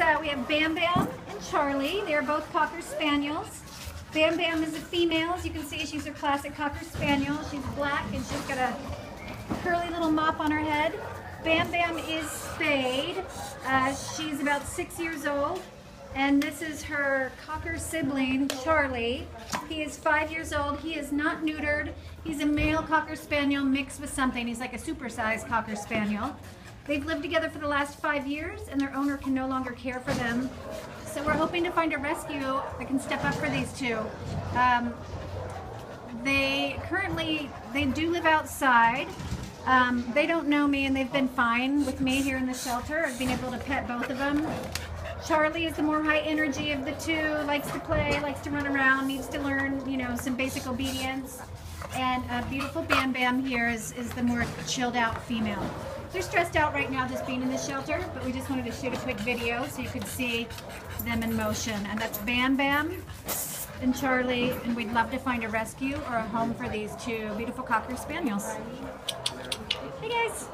uh, we have Bam Bam and Charlie. They are both Cocker Spaniels. Bam Bam is a female. As you can see, she's a classic Cocker Spaniel. She's black and she's got a curly little mop on her head. Bam Bam is spayed. Uh, she's about six years old. And this is her Cocker sibling, Charlie. He is five years old. He is not neutered. He's a male Cocker Spaniel mixed with something. He's like a supersized Cocker Spaniel. They've lived together for the last five years and their owner can no longer care for them. So we're hoping to find a rescue that can step up for these two. Um, they currently, they do live outside. Um, they don't know me and they've been fine with me here in the shelter. I've been able to pet both of them. Charlie is the more high energy of the two, likes to play, likes to run around, needs to learn, you know, some basic obedience. And a beautiful Bam Bam here is, is the more chilled out female. They're stressed out right now just being in the shelter, but we just wanted to shoot a quick video so you could see them in motion. And that's Bam Bam and Charlie, and we'd love to find a rescue or a home for these two beautiful Cocker Spaniels. Hey guys!